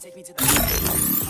take me to the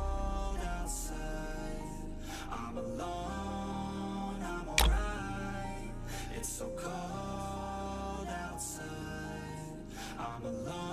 I'm.